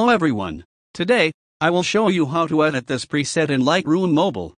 Hello everyone. Today, I will show you how to edit this preset in Lightroom Mobile.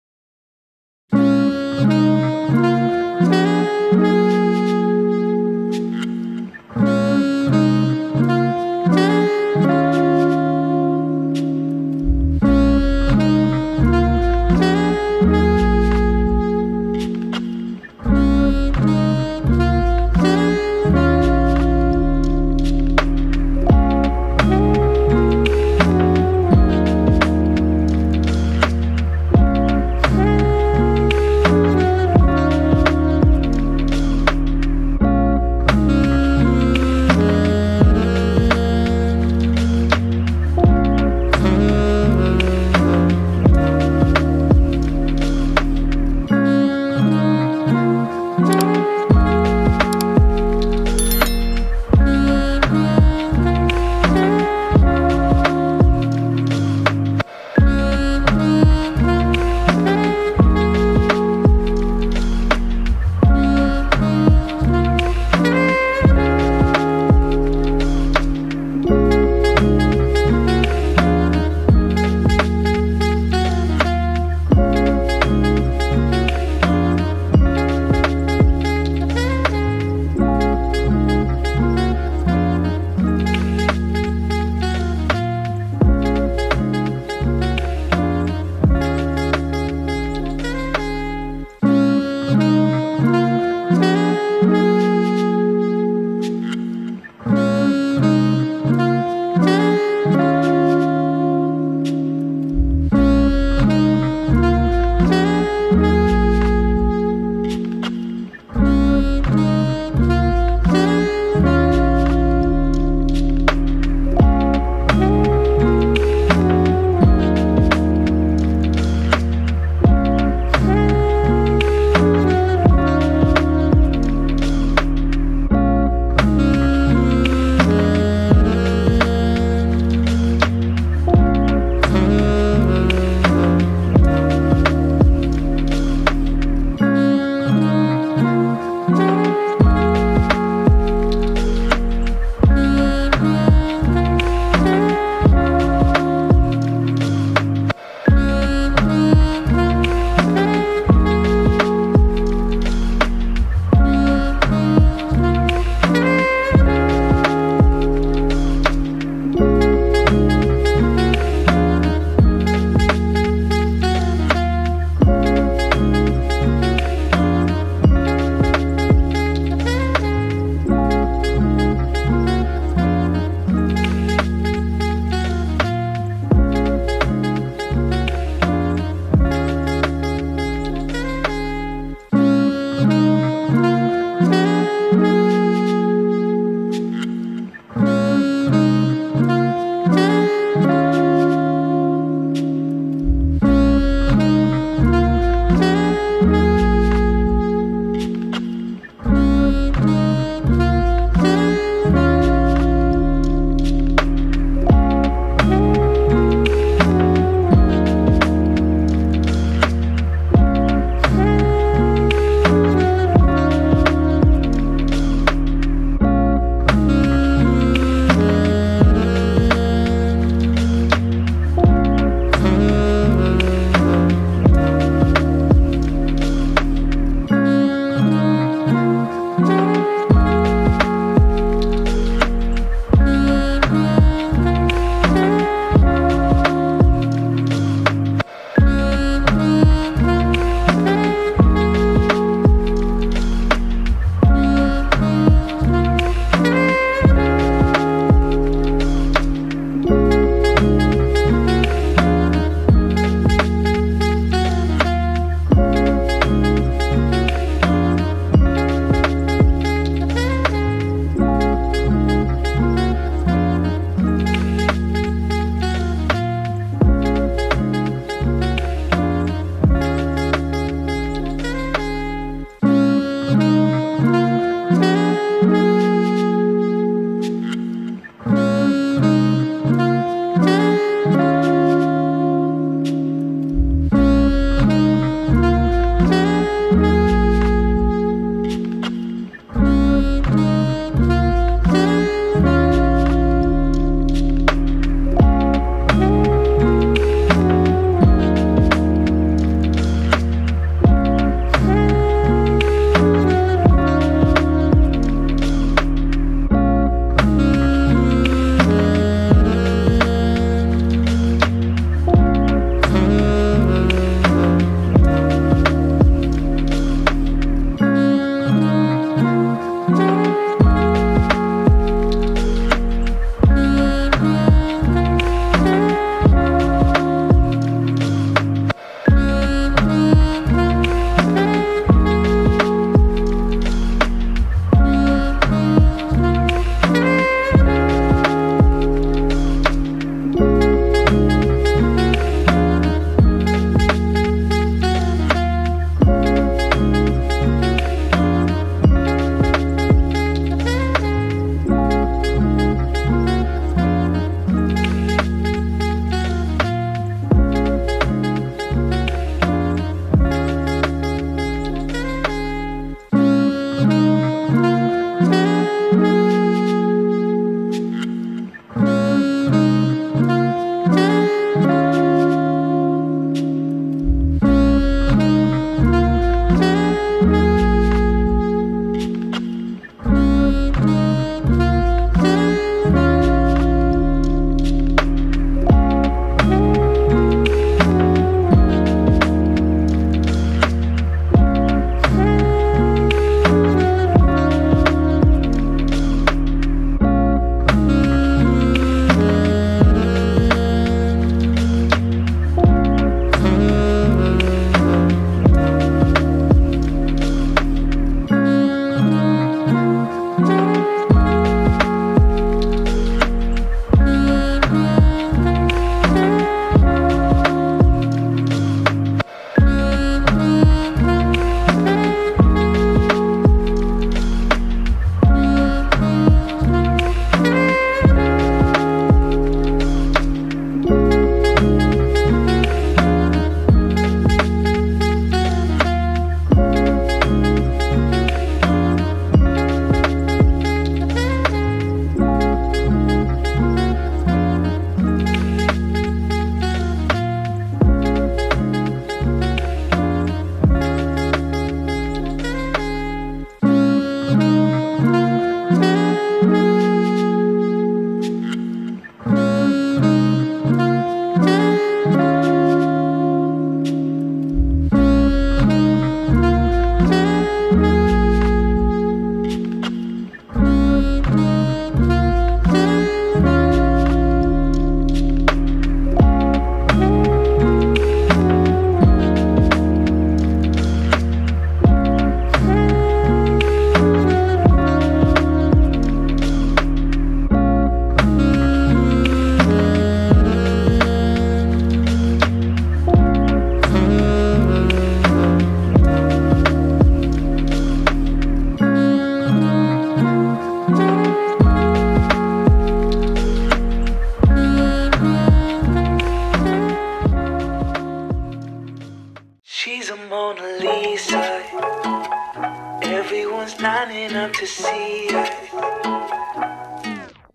Lining up to see.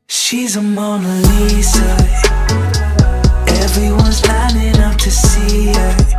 She's a Mona Lisa. Everyone's lining up to see her.